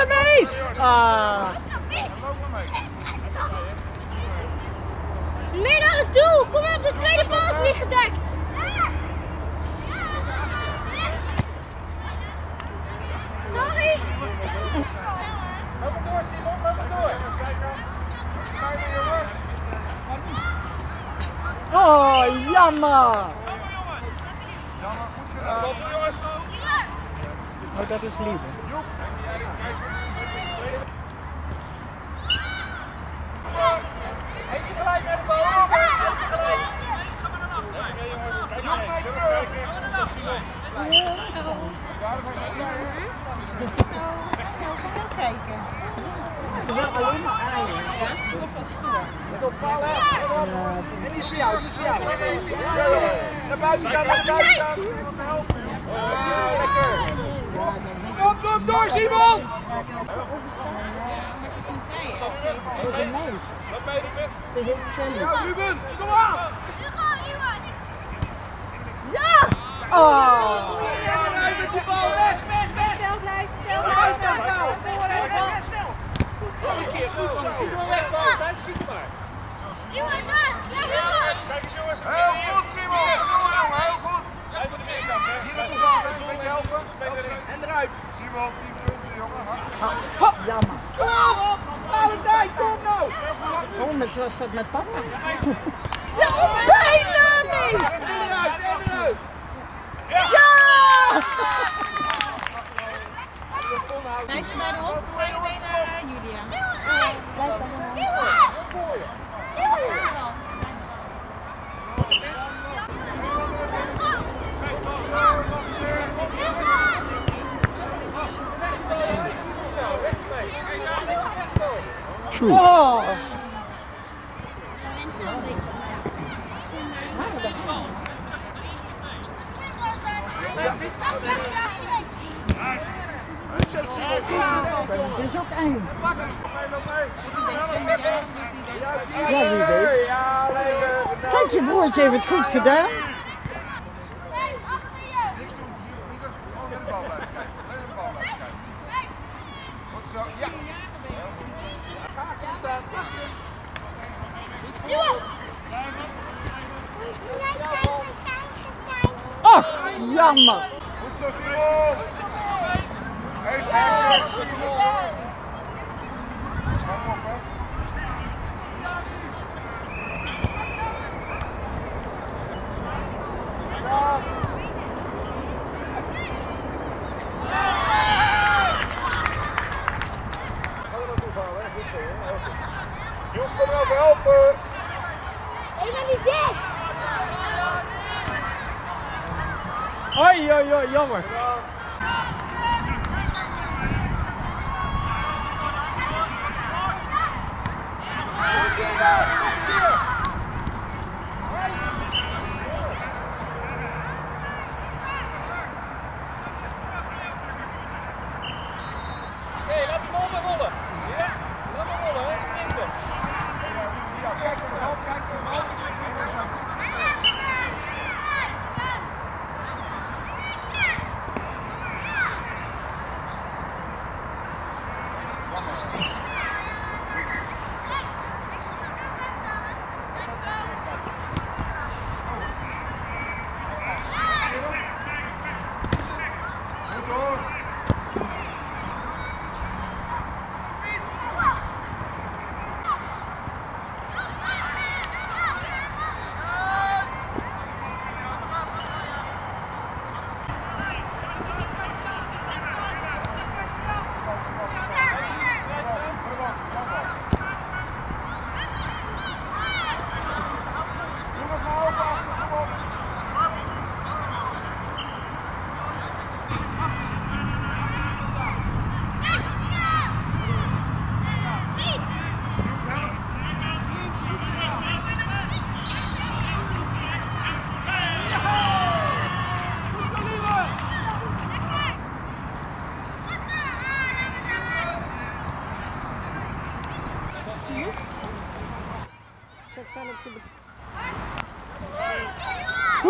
Zo, Mees. Ah. Meer naar het doel. Kom op, de tweede bal is niet gedekt. Sorry. Loop maar door, Simon, loop maar door. Oh, jammer. Jammer, goed gedaan. Wat jongens? Oh, dat is lief. Naar buiten gaan, naar buiten gaan. Lekker. Kom, kom, door Simon! Dat is een. Wat ben je met? Ze heet Sally. Ja, Ruben, kom aan! Ja! Oh! Ja, nee, met die bal, weg, weg, weg! Weg, snel! Nog een keer, goed zo! Schiet maar weg, schiet maar! Kijk eens jongens! Heel goed Simon! Door jongen, heel goed! Blijf voor de binnenkant, hè! Hier naartoe gaan, een beetje helpen. En eruit! Simon, 10 punten jongen, hard. Jammer. Kom op! Valentijn, kom nou! Oh, zoals dat met papa. Ja, op Bijna, Mees! En eruit, en eruit! Ja! Meisje bij de hond, ga je mee naar Julia. Oh! Is ook. Ja, wie weet. Kijk, je broertje heeft het goed gedaan. Oh, jammer. Goed somewhere.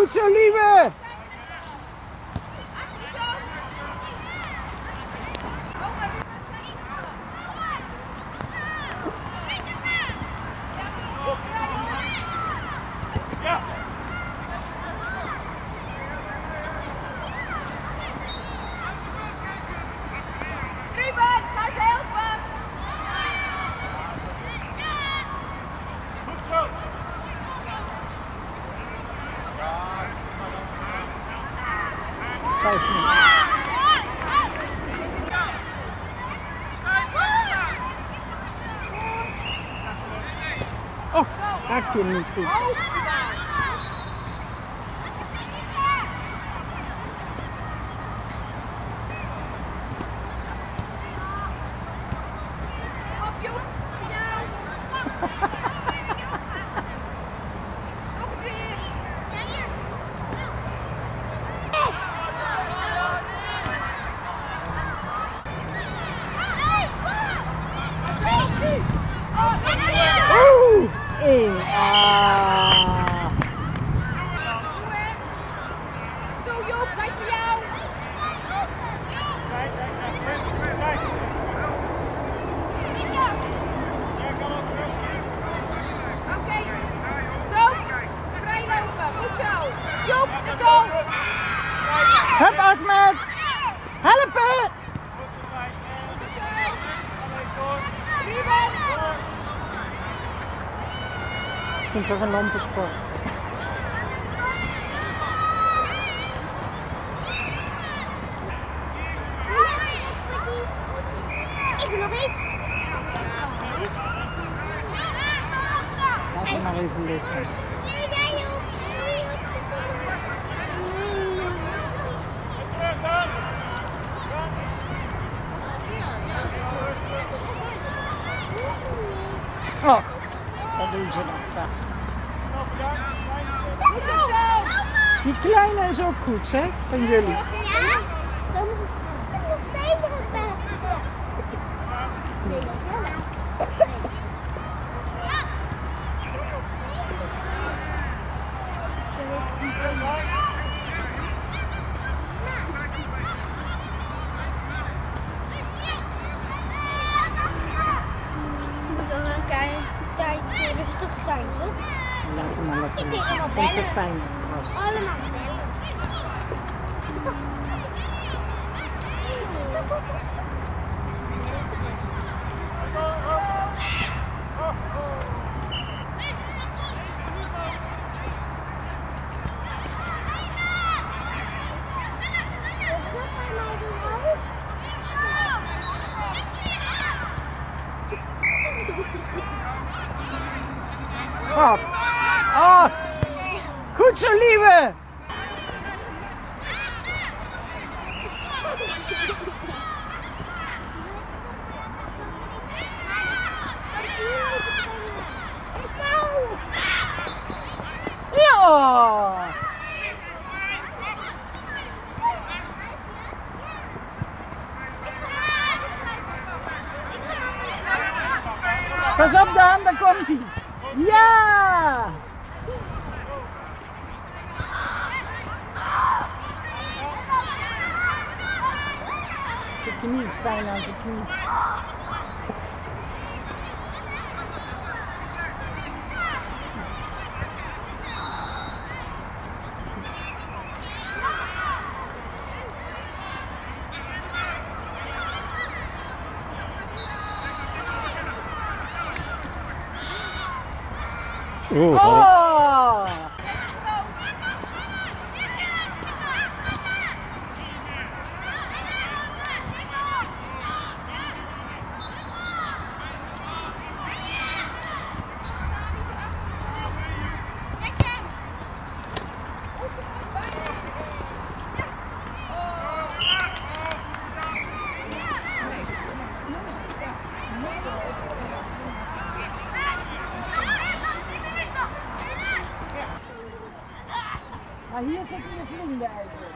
Goed zo, lieve! Vijf minuten. Oh, raakt hij hem niet goed. Op, jongen. Ja. Nog een keer. Ja, hier. Oeh, in. Ah. Doe Joop, hij is voor jou. Oké, Toon, vrijlopen, goed zo. Joop, de Toon. Hup Ahmed. Helpen. Ruben. Ik vind het toch een lampensport. Ik nog één. Laat hem maar even liggen. Oh, dat doen ze nog vaak. Die kleine is ook goed, hè? Van jullie. Ja? Dan moet ik nog steeds een bed. Nee, dat wel. Het moet wel een klein tijdje rustig zijn, toch? Laat hem maar lekker Ik denk. Allemaal bellen. Oh. oh. Goed zo, lieve. Ja. Pas op dan, daar komt hij. Ja! Zijn knie, pijn aan zijn knie. Oeh, Oh! Maar hier zitten je vrienden eigenlijk.